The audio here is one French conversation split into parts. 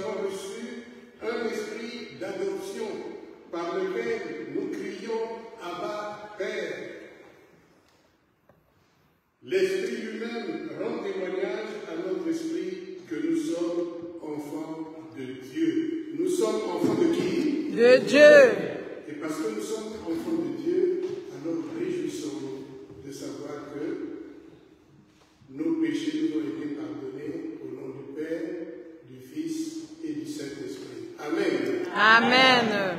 avons reçu un esprit d'adoption par lequel nous crions Abba Père. L'esprit lui-même rend témoignage à notre esprit que nous sommes enfants de Dieu. Nous sommes enfants de qui? De Dieu. Et parce que nous sommes enfants de Dieu, alors réjouissons-nous de savoir que Amen.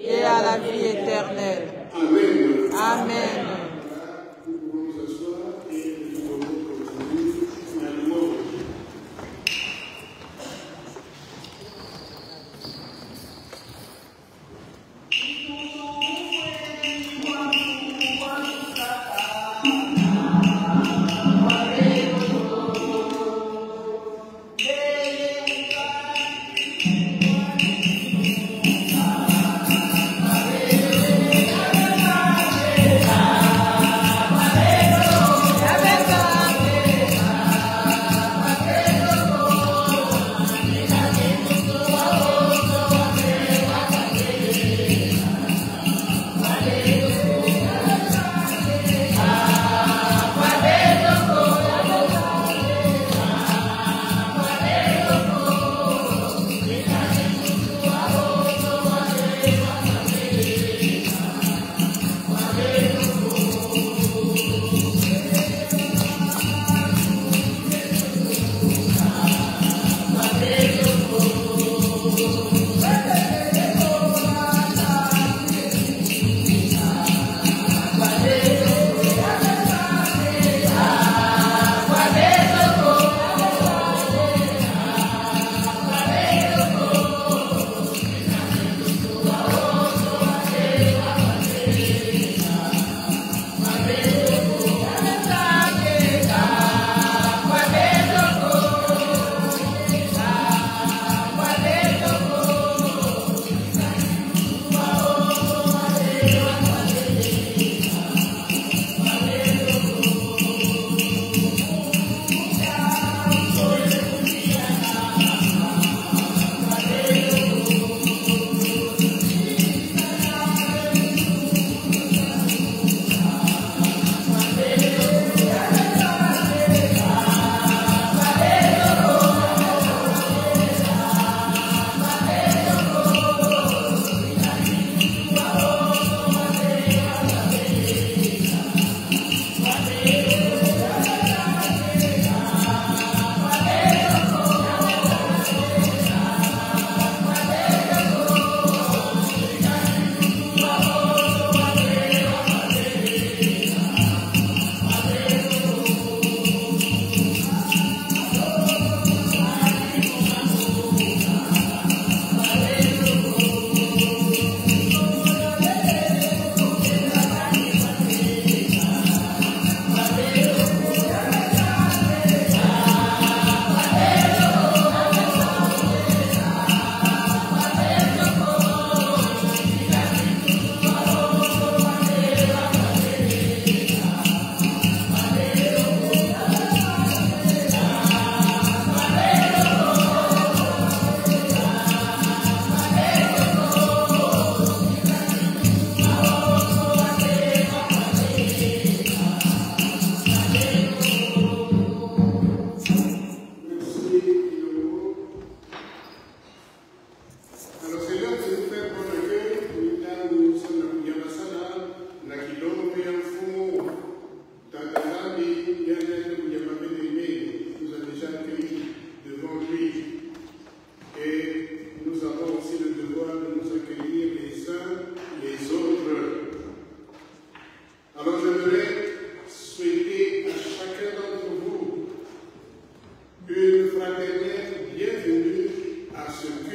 et à la vie éternelle. Amen.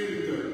Spirit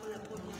con la forma.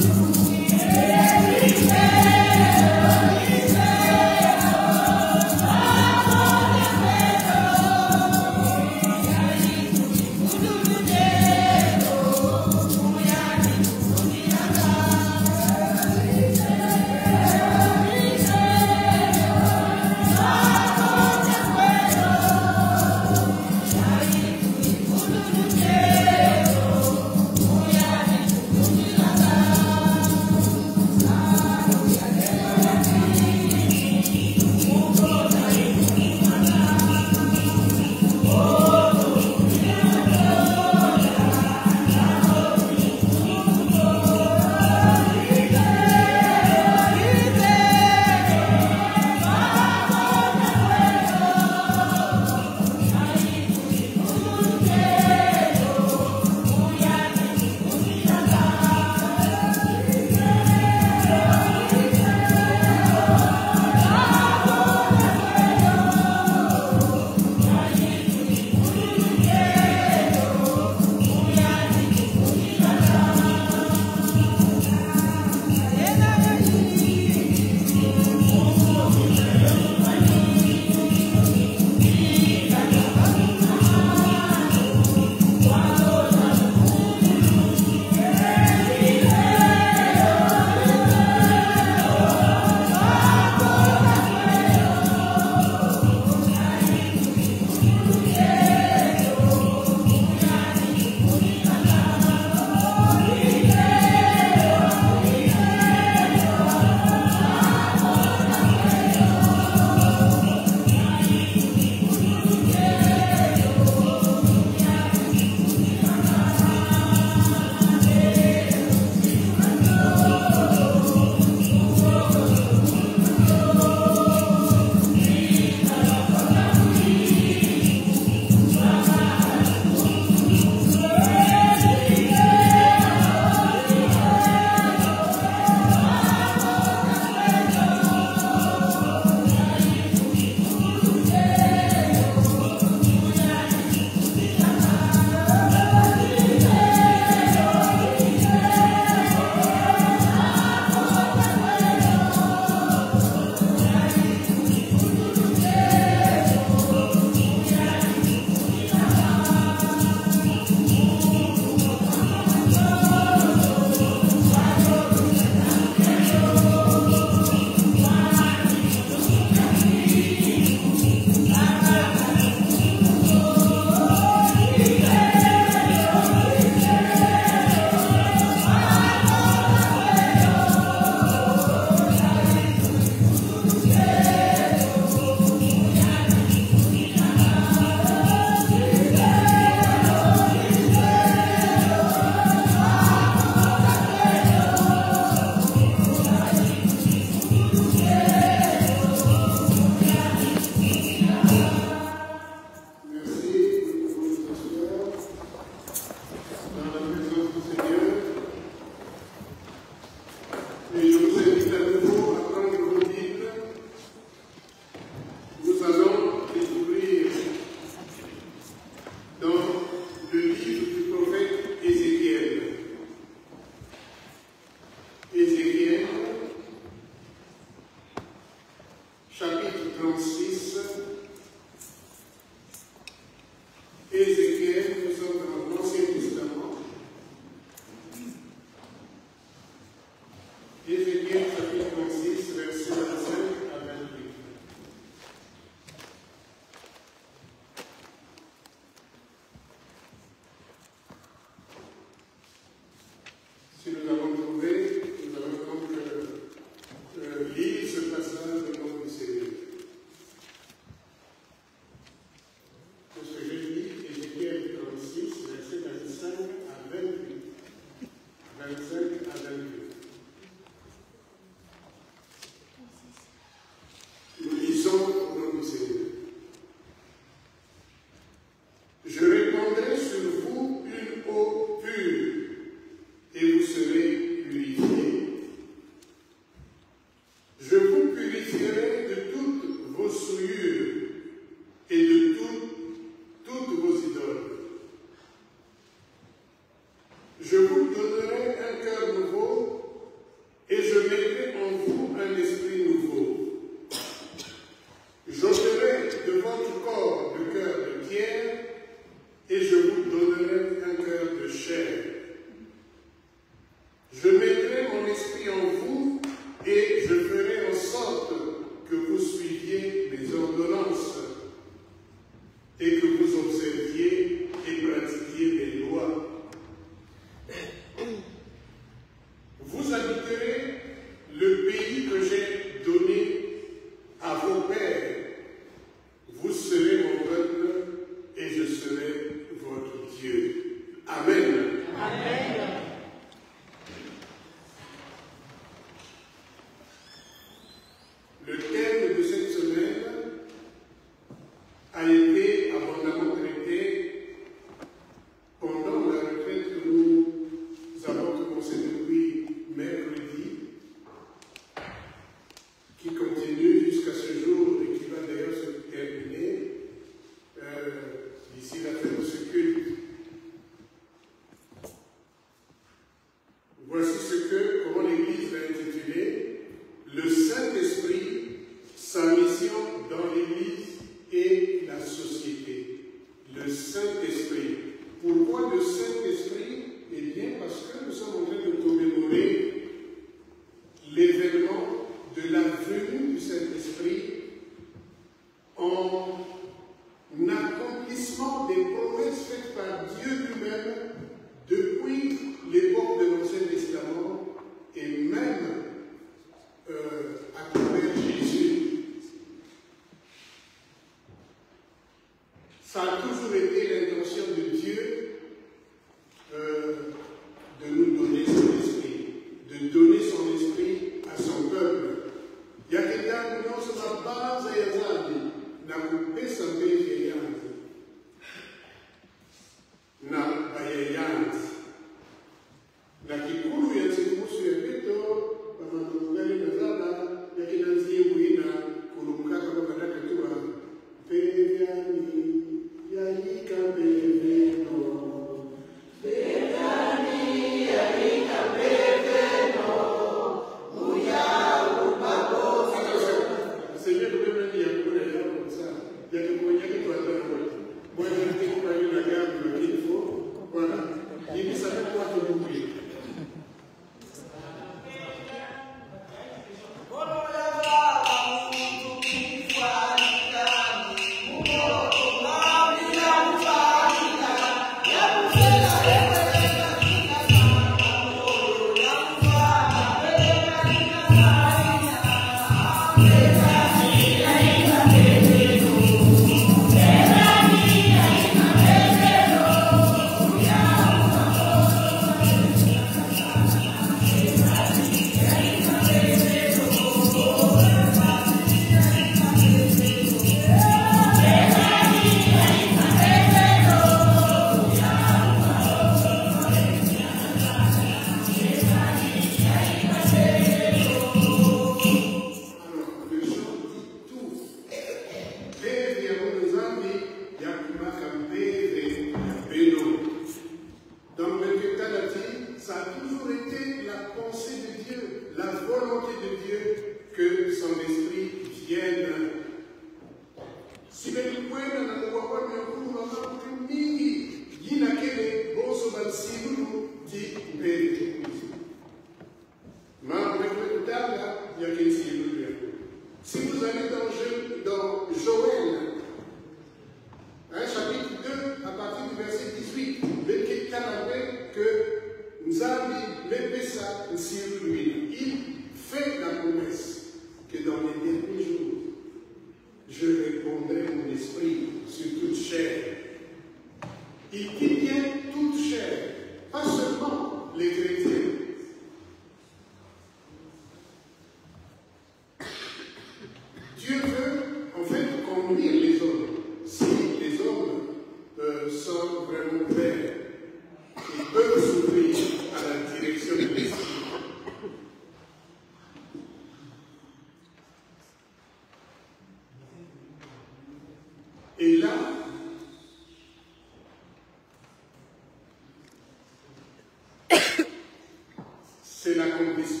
se la confesión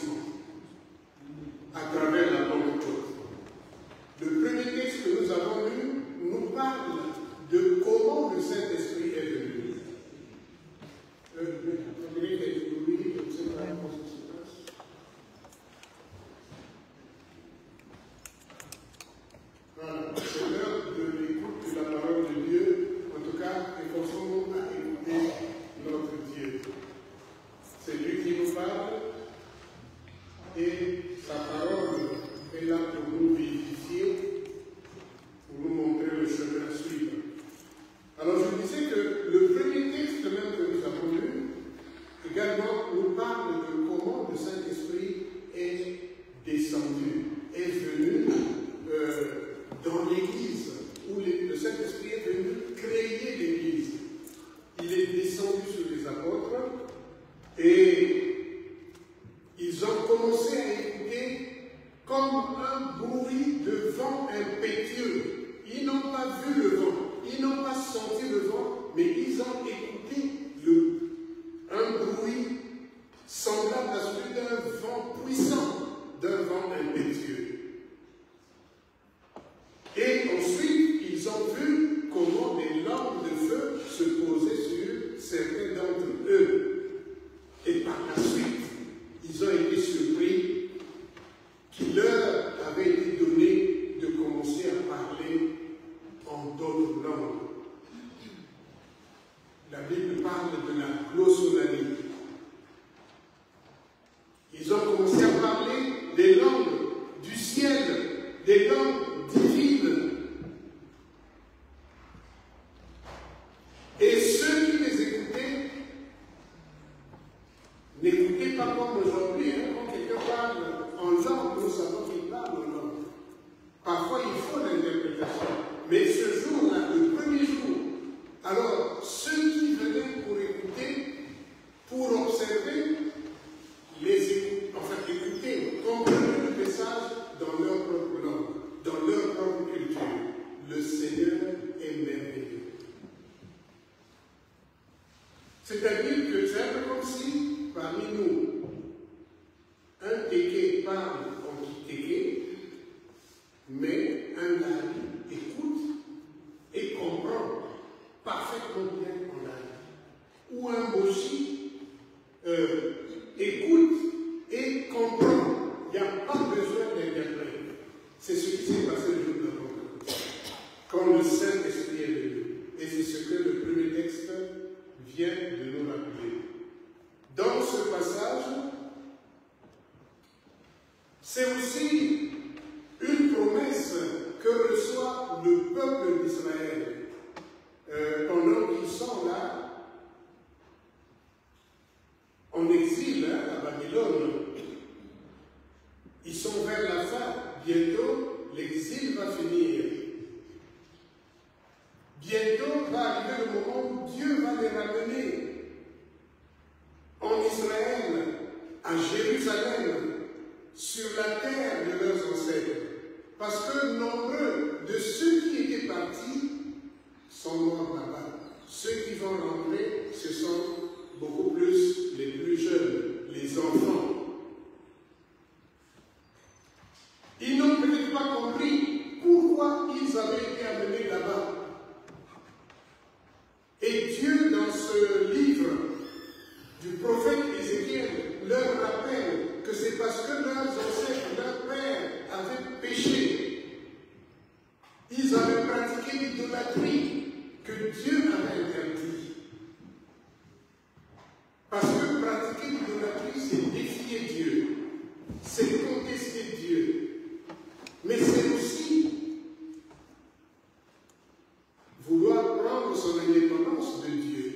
prendre son indépendance de Dieu,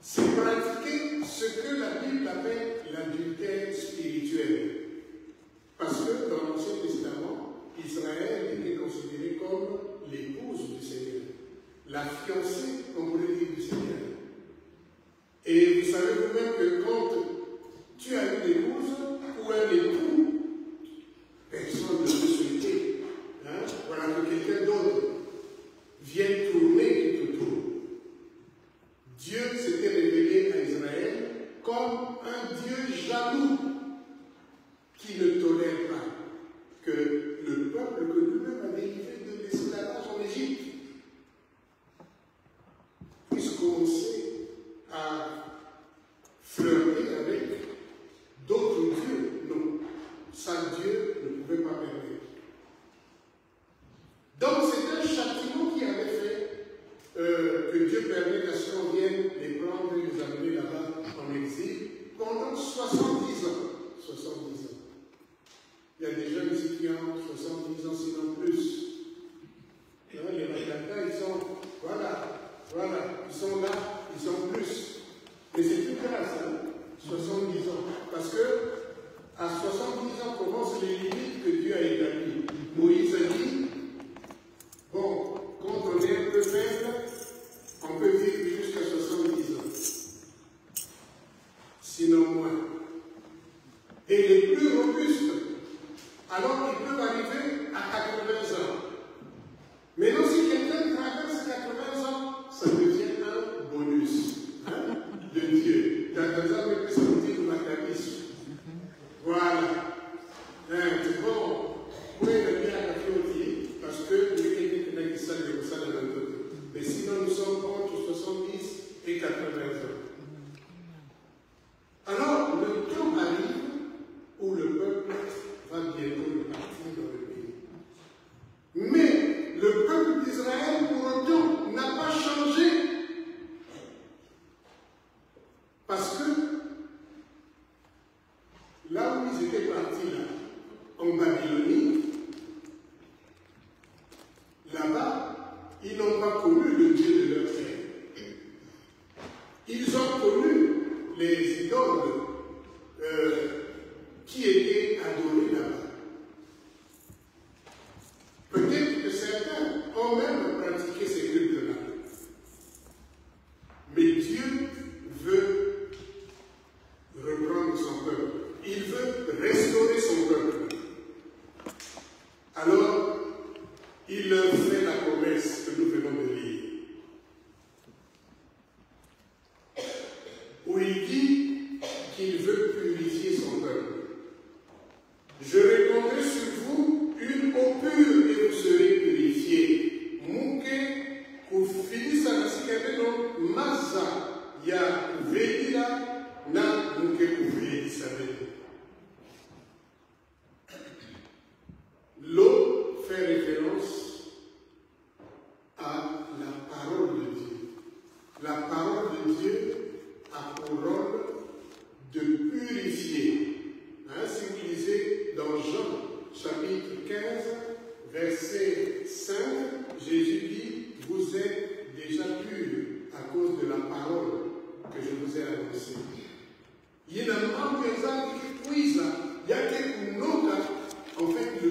c'est pratiquer ce que la Bible appelle l'adultère spirituel. Parce que dans l'Ancien Testament, Israël était considéré comme l'épouse du Seigneur, la fiancée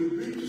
will be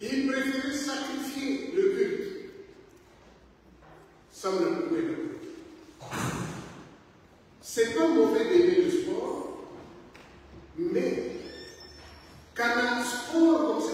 il préférait sacrifier le culte sans le pouvait le C'est pas mauvais d'aimer le sport, mais quand un sport comme ça,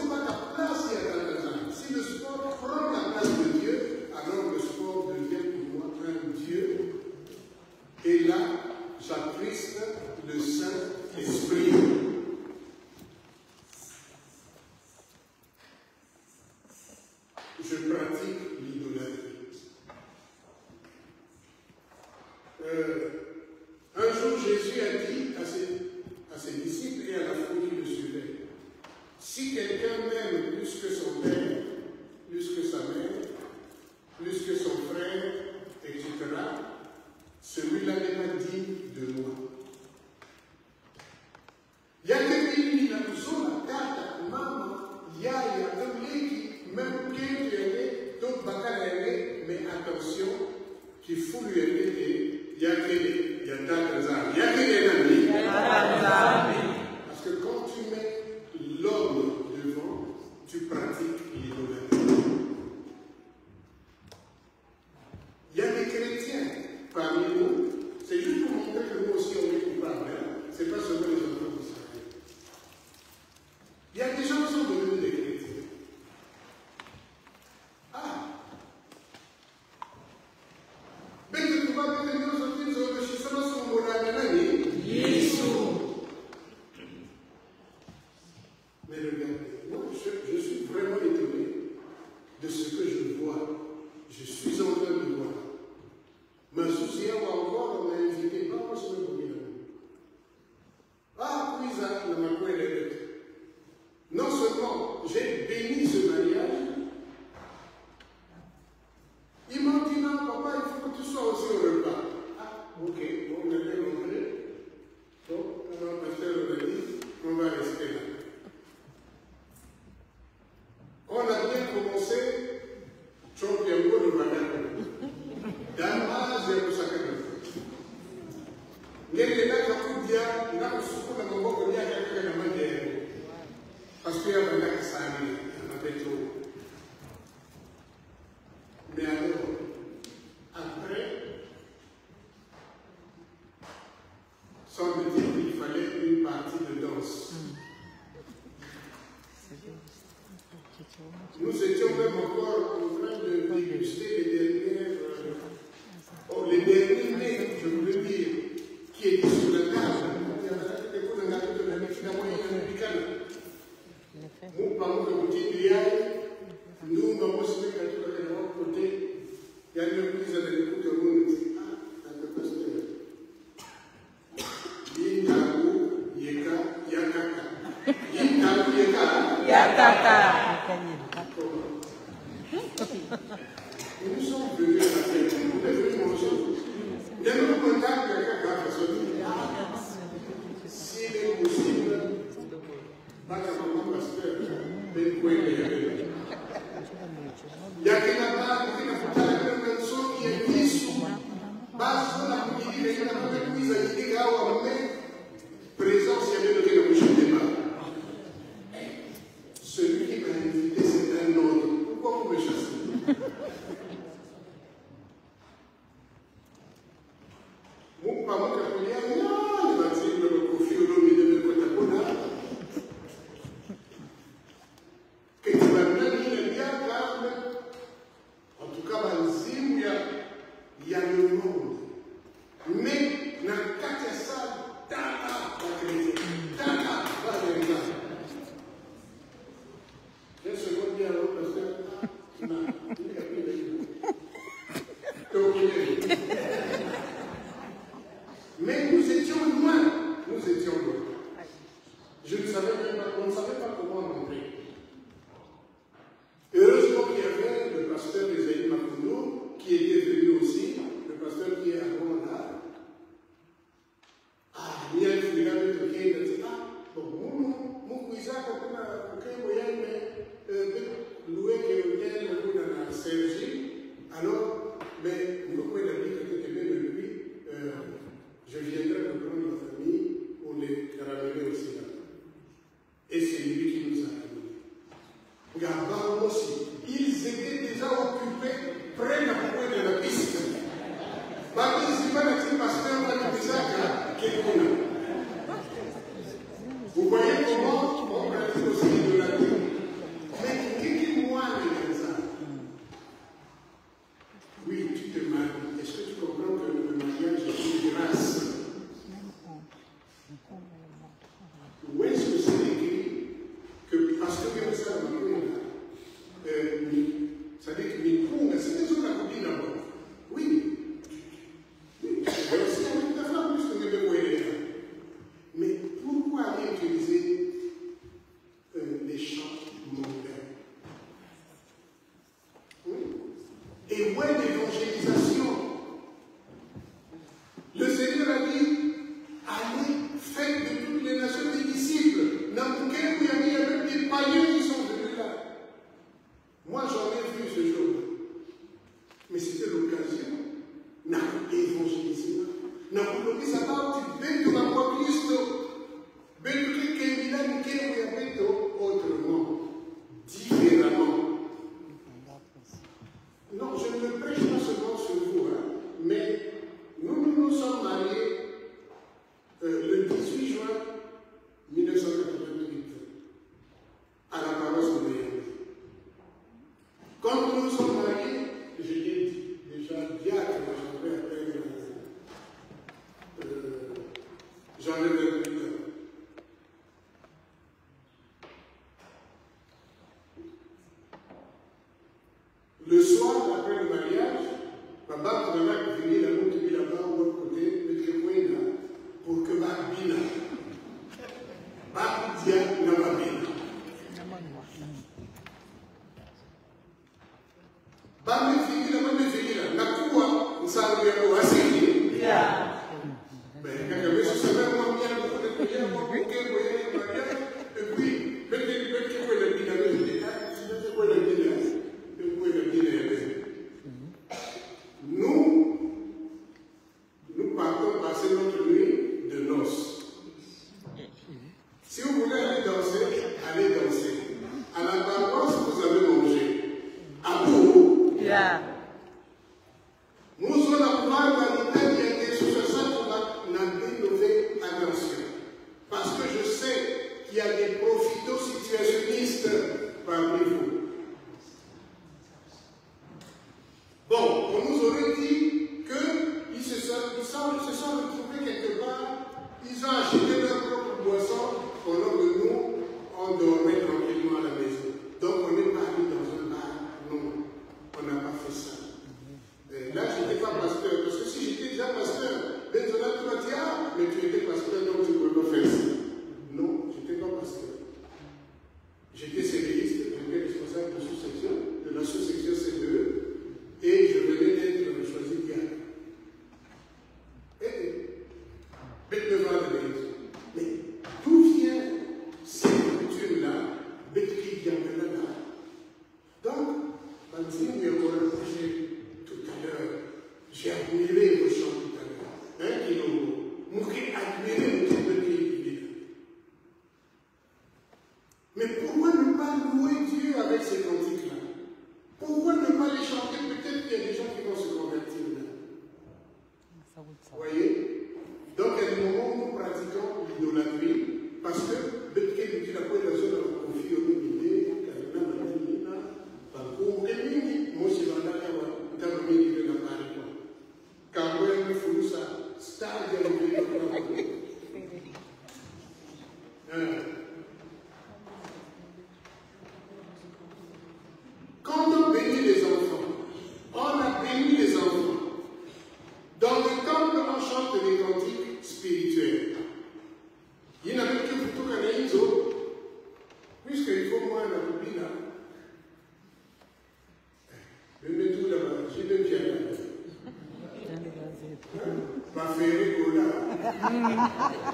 嗯。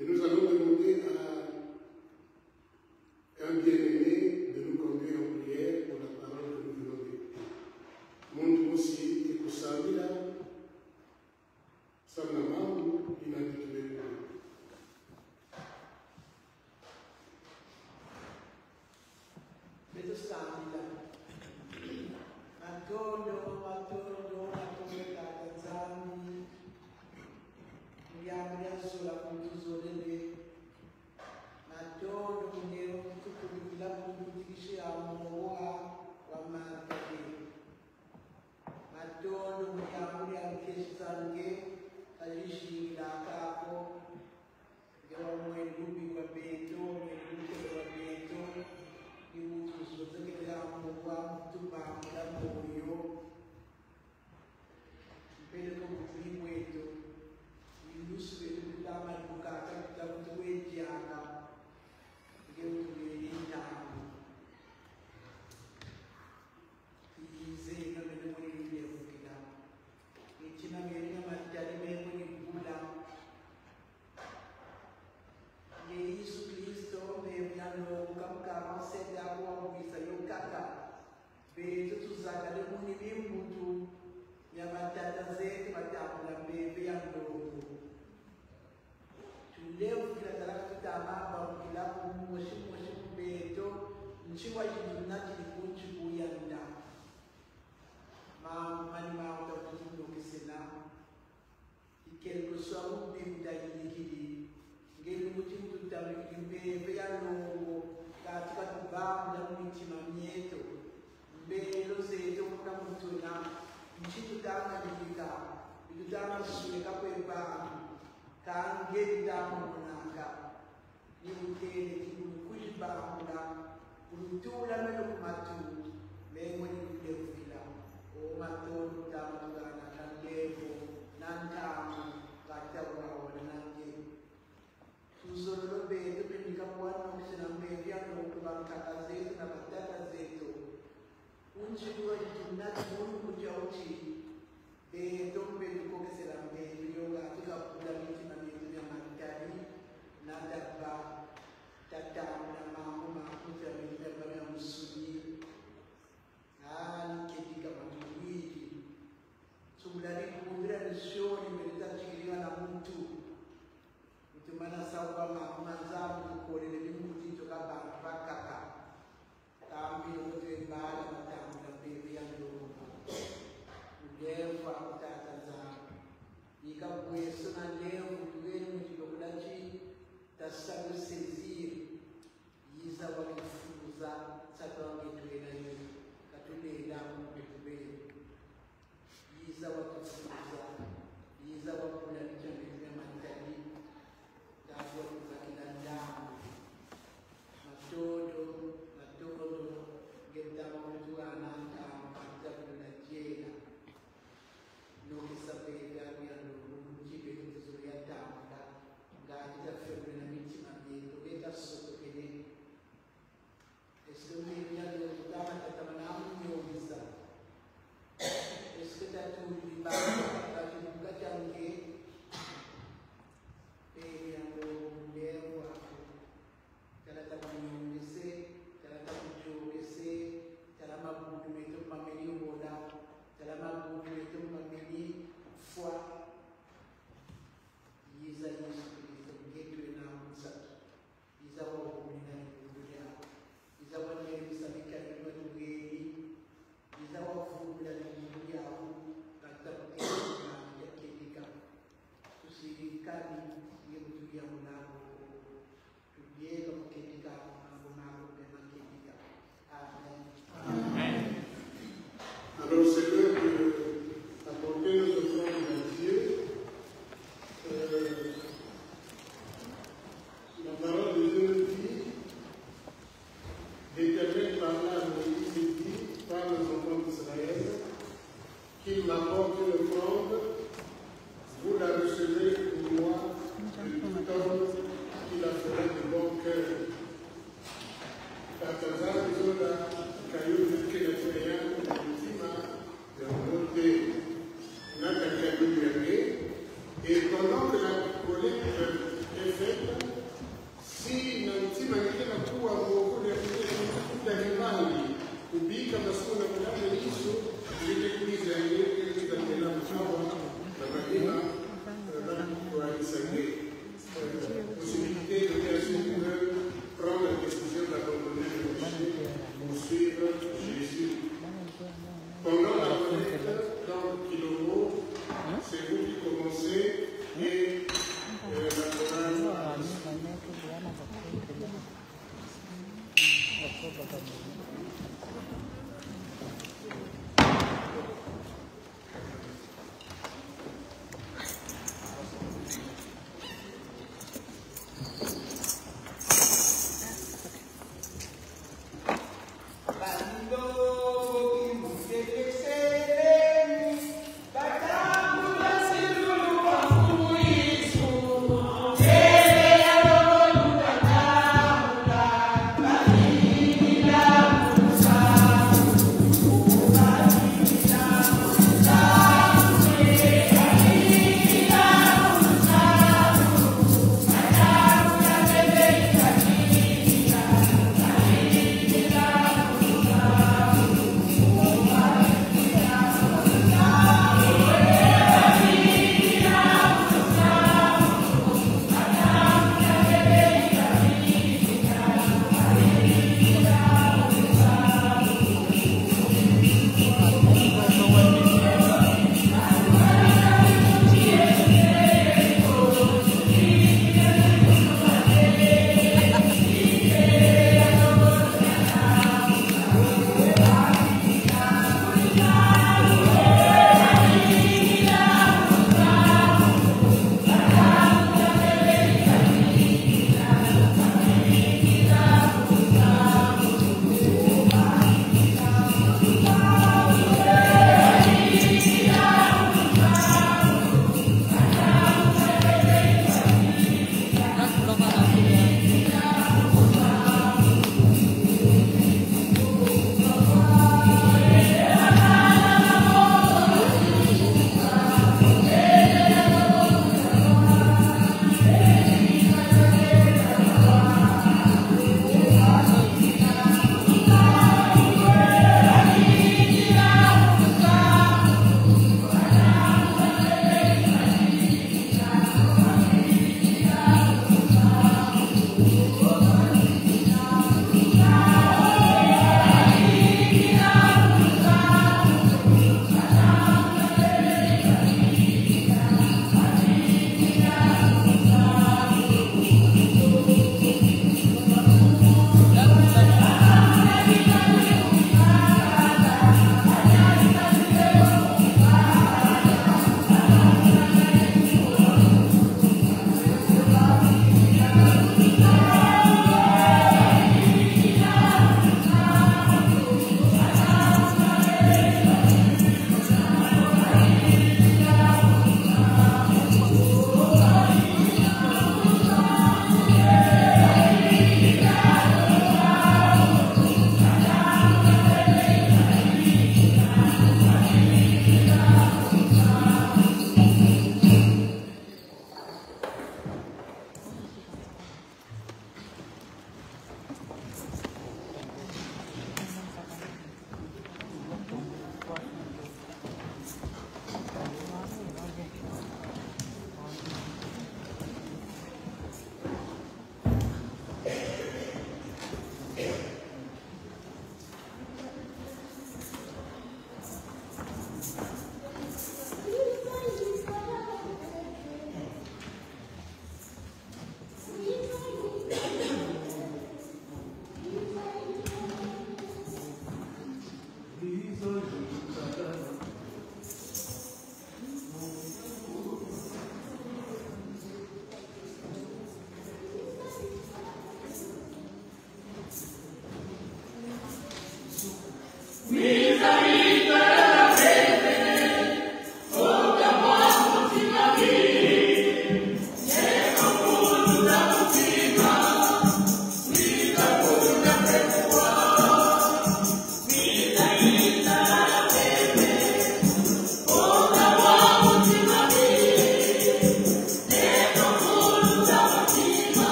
En un salón me monté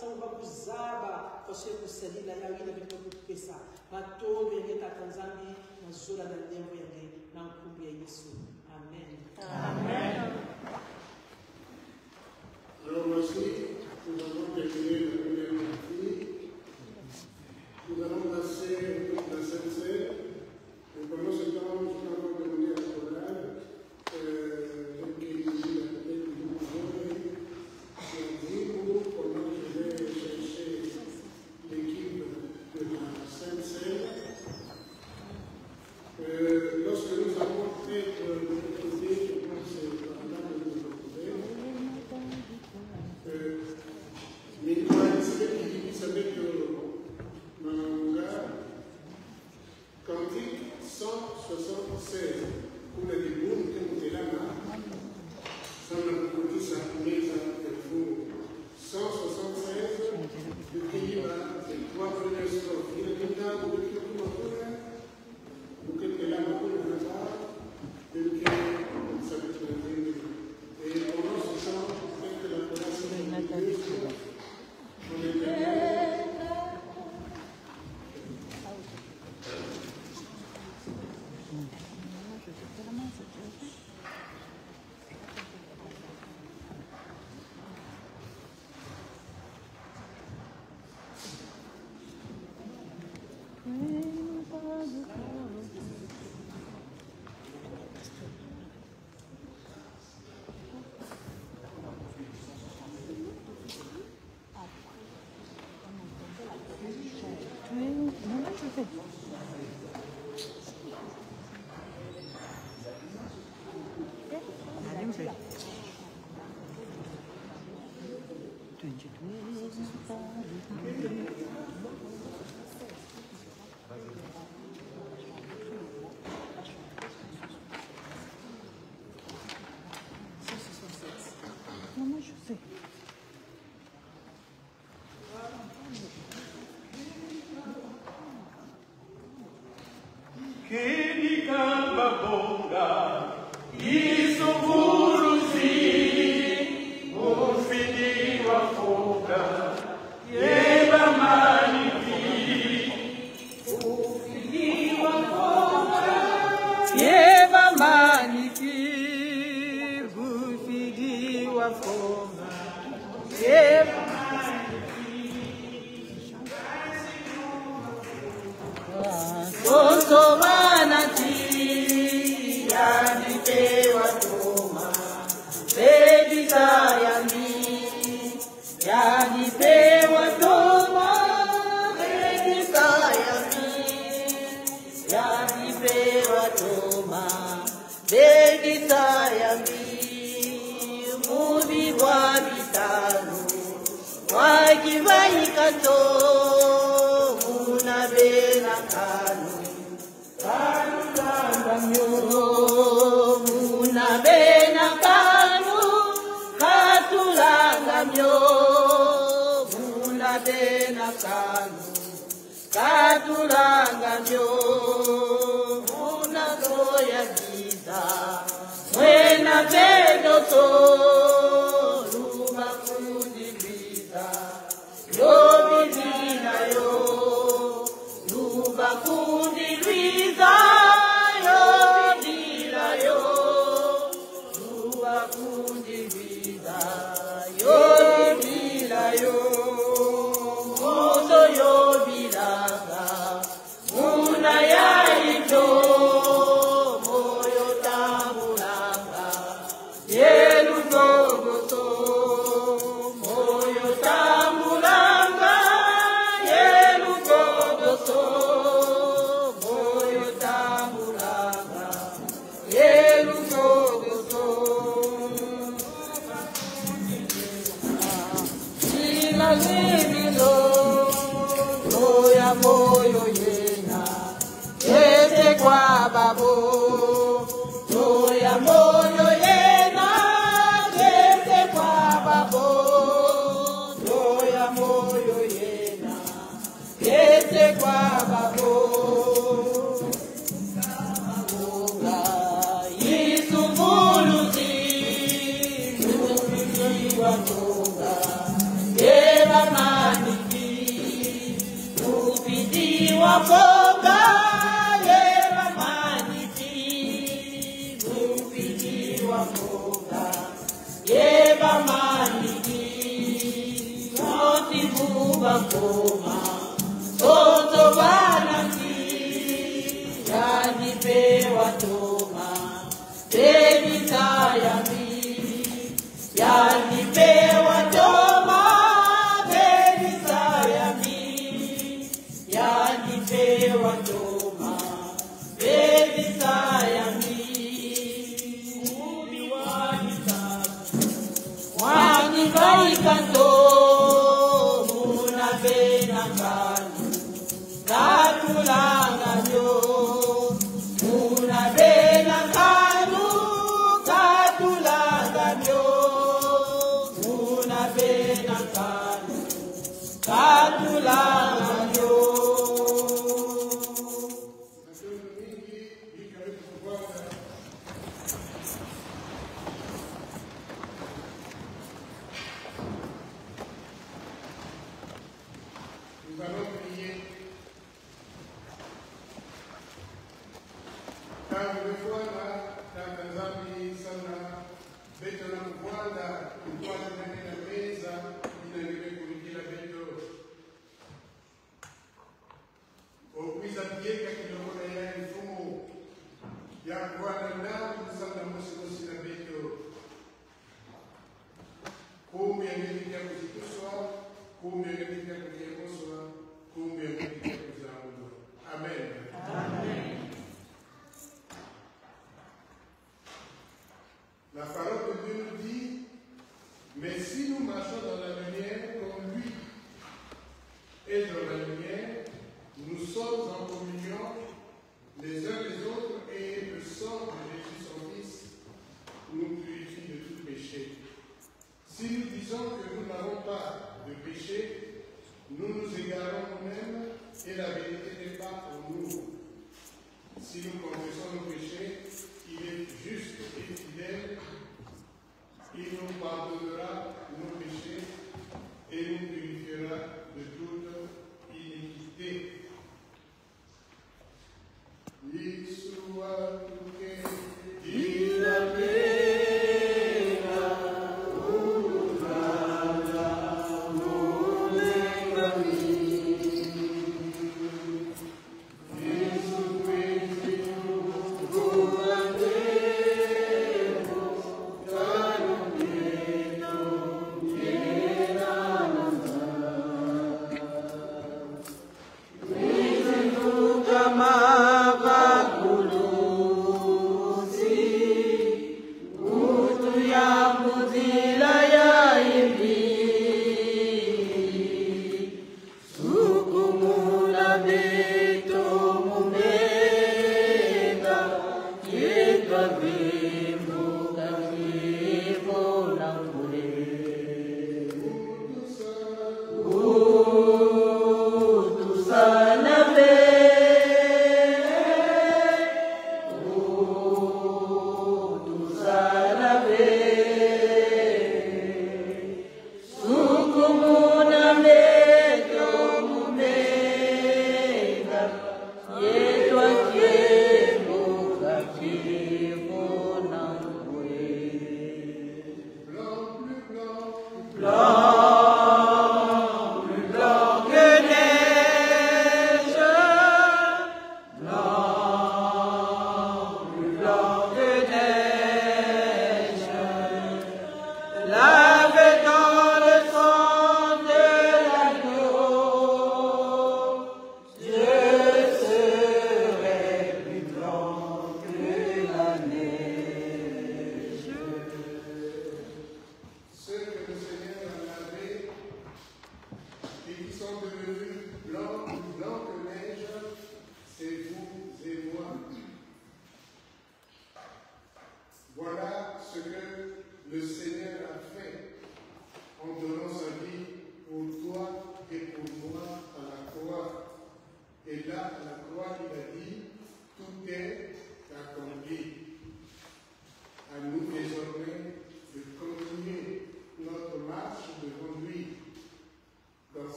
Samba kuzaba kwa shehe kusalila na wina katika kupesa matombe yangetaka dhambi mazura na nembo yake na mkumbi ya Yesu amen amen amen. amen. tunaomba kile na kile na kile tunaomba sasa tunaomba sasa reconhece então os Merci. 아니면 돼. 된지 che di calma bonga, Gesù vuole.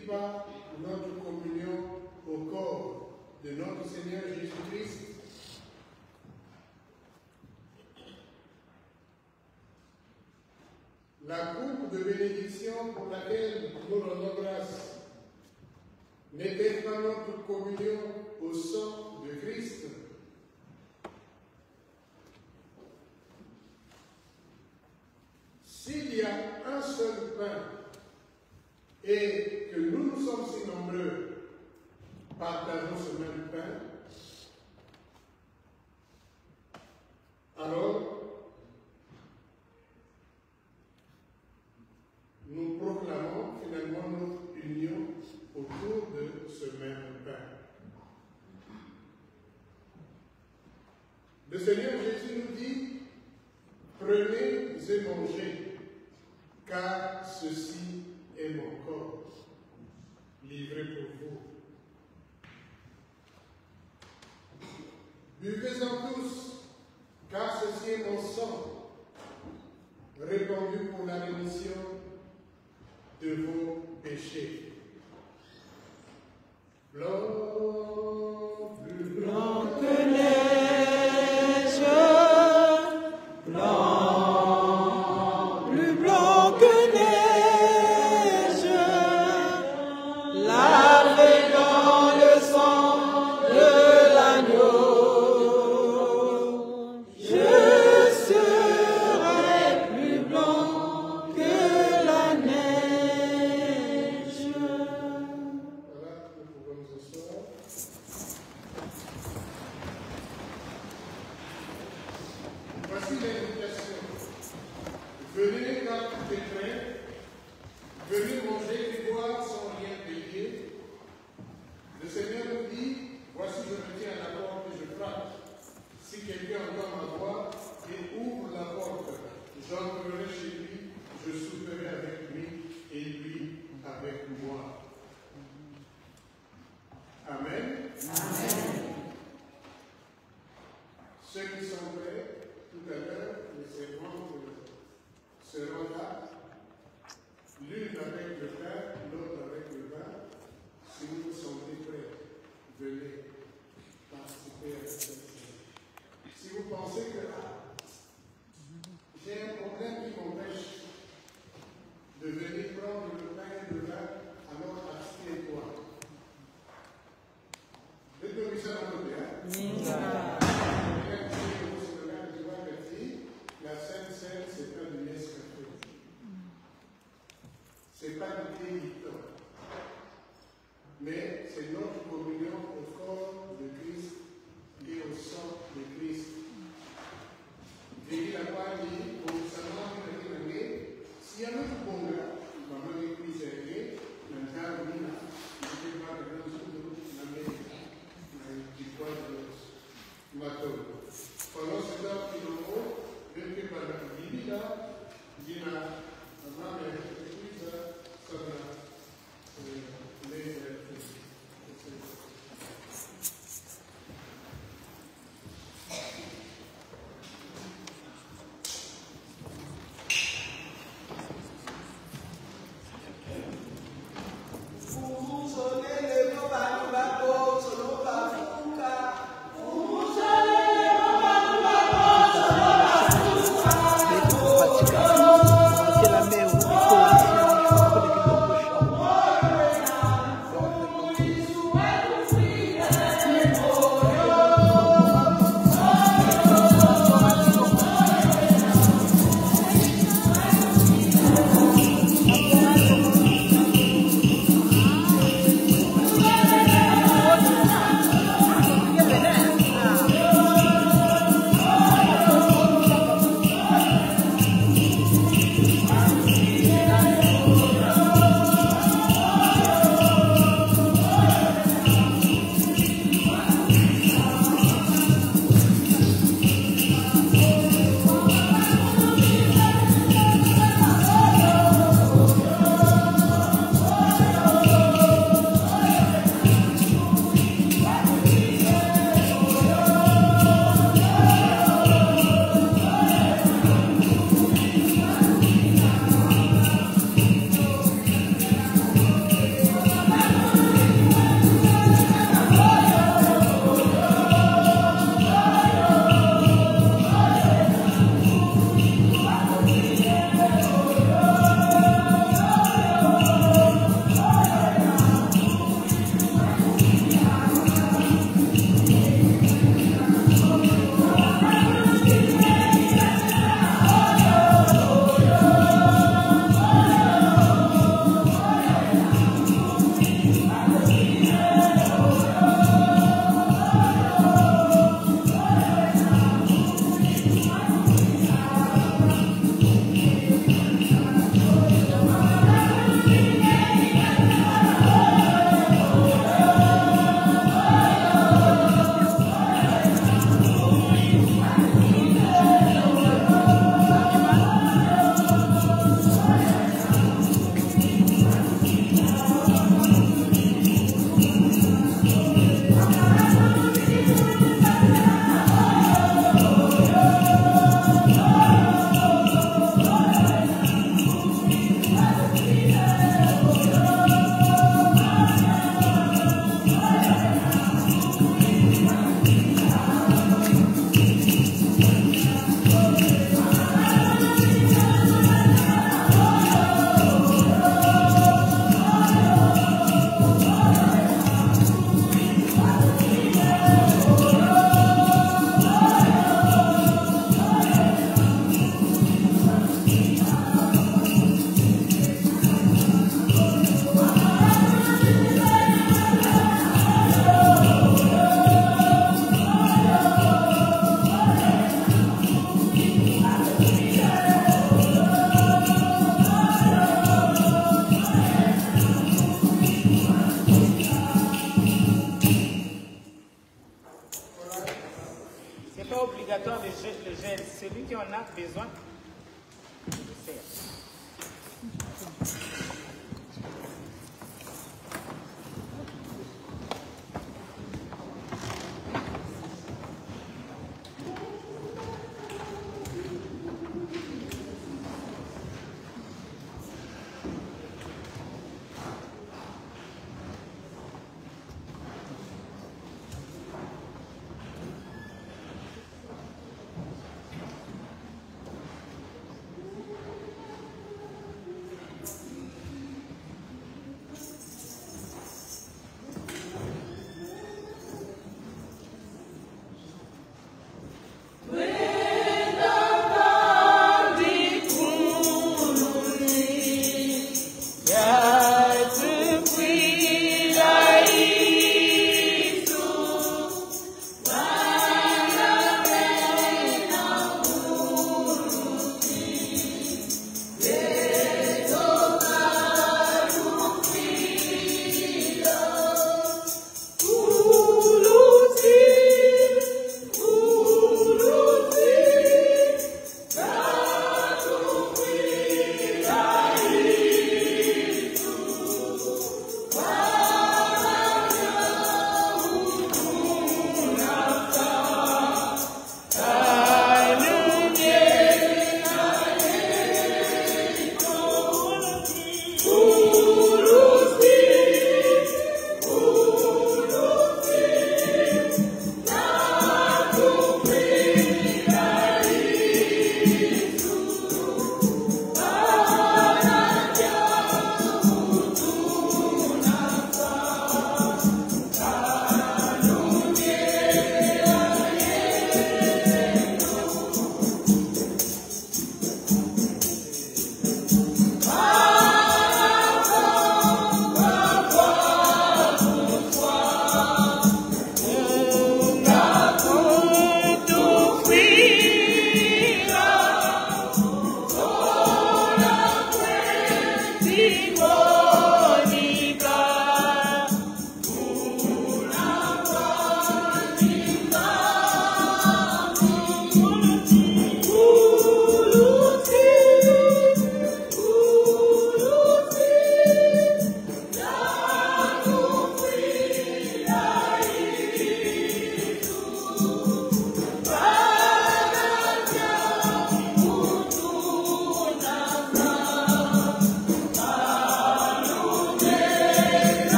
multiplie par notre communion au corps de notre Seigneur Jésus-Christ. La coupe de bénédiction pour laquelle nous rendons grâce n'était pas notre communion au sang de Christ, S'il y a un seul pain et que nous nous sommes si nombreux, partageons ce même pain, alors nous proclamons finalement notre union autour de ce même pain. Le Seigneur Jésus nous dit, prenez et mangez, car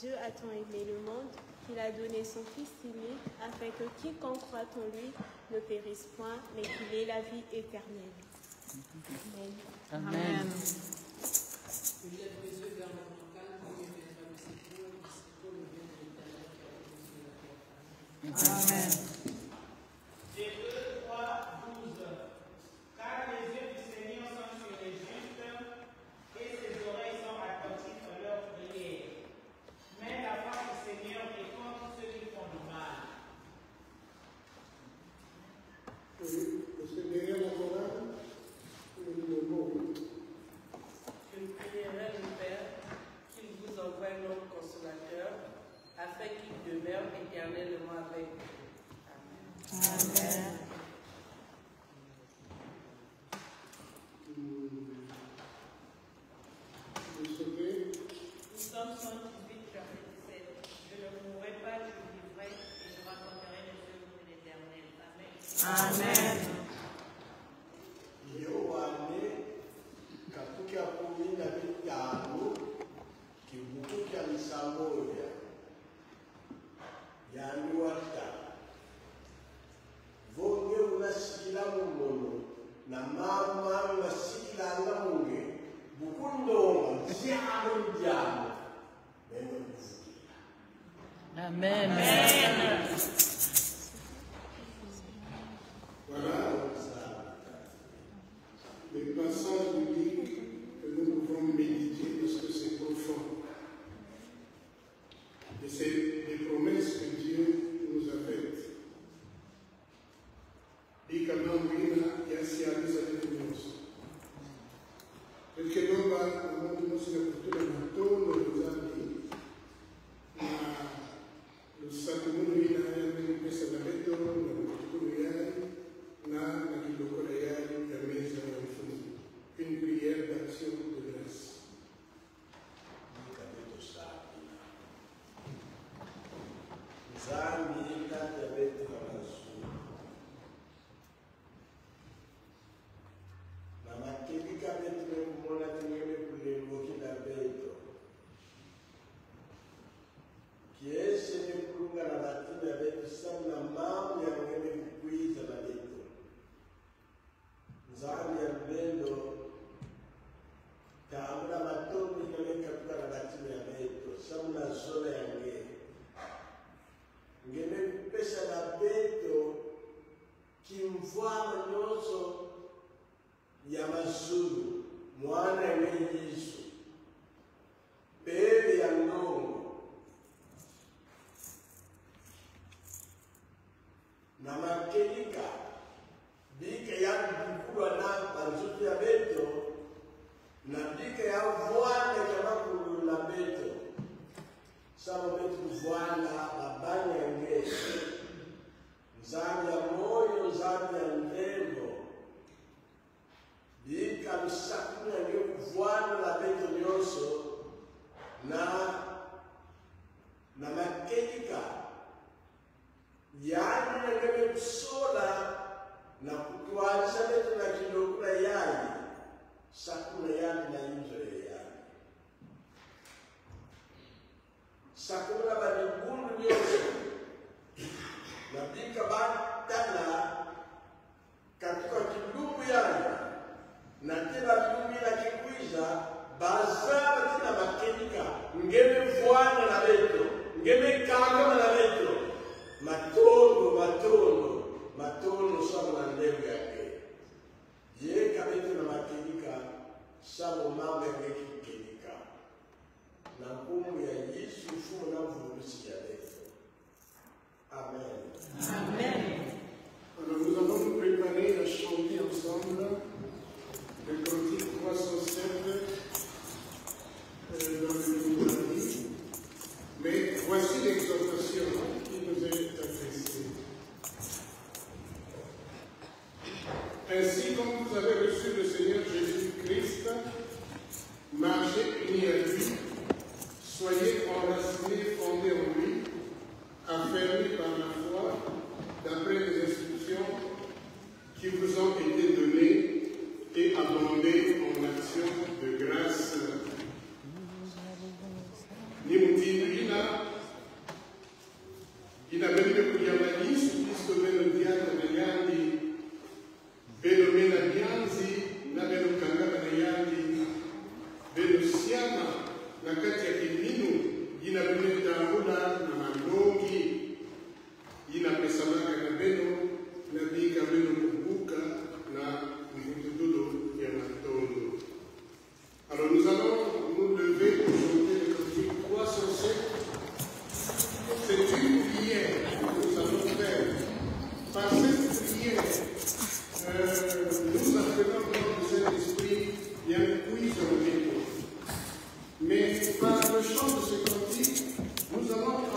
Dieu a tant aimé le monde qu'il a donné son Fils unique afin que quiconque croit en lui ne périsse point, mais qu'il ait la vie éternelle. Amen. par le chant de ce cantique, nous avons.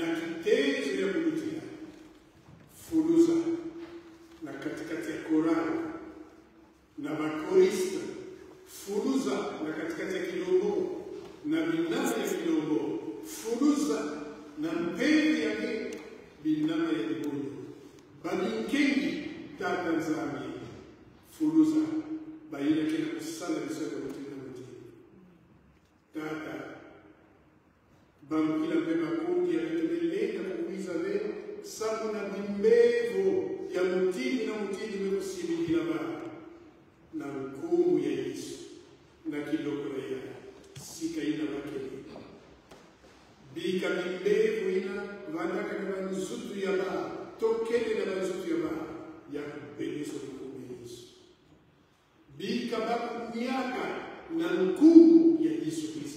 na kitenzi ya kujutia. Fuluza na katikati ya korano na makorista fuluza na katikati ya kilombo na binama ya kilombo. Fuluza na mpenzi yake binama ya libondo baminkengi tatanzania fuluza bayilakena kusala bisaka mambila mbema kundi yaliyomeleka kukuiza leo sabu na mimbevo ya mutini na mutini mekusimikila baba na mkumu ya yesu na kilokoleya sikaina vakeleka bika mimbevo ina vandaka na vanzutu ya baba tokele na vanzutu ya baba ya kubeleza mkumu ya yesu bika bakumiaka na mkumu ya yesu kristo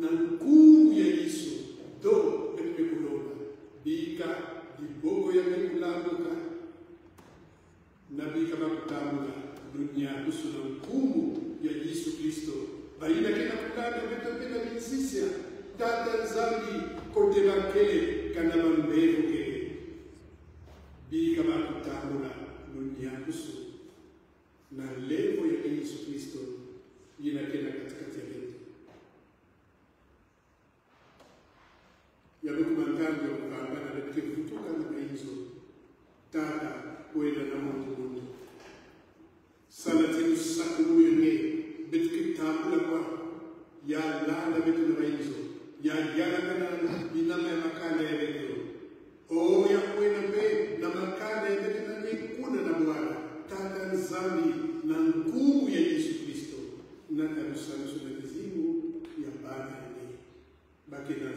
na nguvu ya Yesu do bebe kulonga bika Ibuo yang mengulamuka Nabi kama kutamuka dunia nusu hukumu ya Yesu Kristo. Baina kila kulana vitapita misisya tata zambi kote bakele kana mambevu kele. Bi kama kutambula dunia nusu na levo ya Yesu Kristo inakena katikati ya il y avait comme un cadre de campagne avec des photos quand même ils ont tard où il en a monté monté ça l'a tenu ça nous est né mais que tant de quoi il y a là la bête de ils ont il y a il y oh il y a quoi il y a la bête calé avec zami nan kumu ya Yesu Kristo. Na kanisa la Mwenyezi Mungu ya baba ni baki na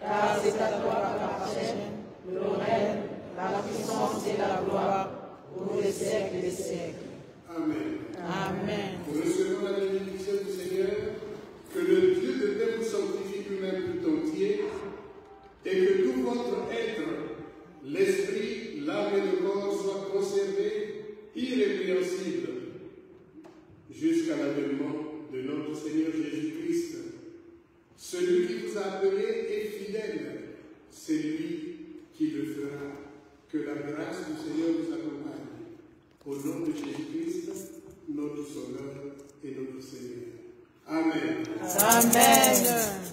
Car c'est à toi qu'appartiennent le règne, la puissance et la gloire pour les siècles des siècles. Amen. Amen. Recevons la bénédiction du Seigneur, que le Dieu de paix vous sanctifie lui-même tout entier, et que tout votre être, l'esprit, l'âme et le corps soient conservés irrépréhensibles jusqu'à l'avènement de notre Seigneur Jésus-Christ. Celui qui vous a appelé est fidèle, c'est lui qui le fera. Que la grâce du Seigneur vous accompagne. Au nom de Jésus-Christ, notre Sauveur et notre Seigneur. Amen. Amen.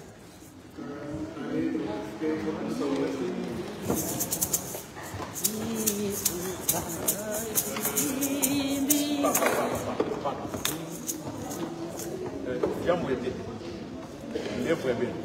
jambo eu fui Weber?